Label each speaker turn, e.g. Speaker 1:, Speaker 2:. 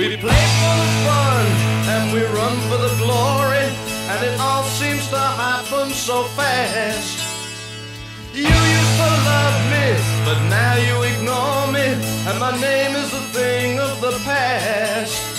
Speaker 1: We play for the fun and we run for the glory, and it all seems to happen so fast. You used to love me, but now you ignore me, and my name is a thing of the past.